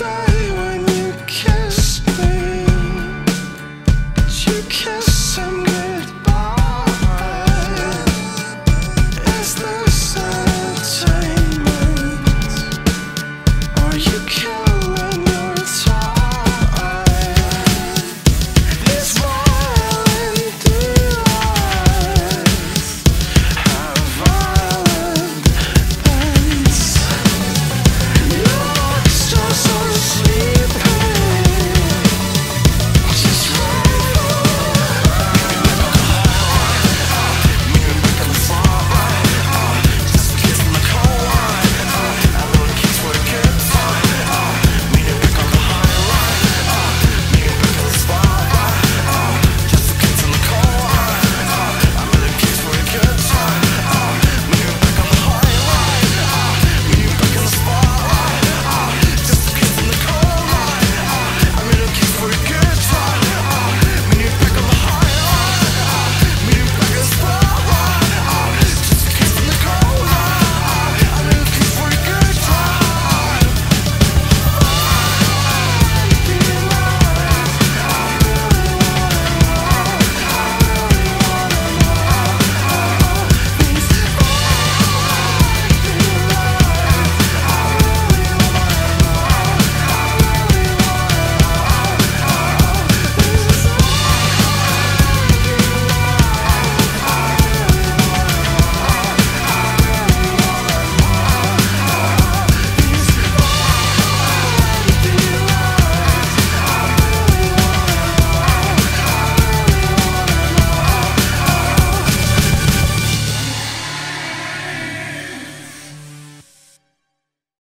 say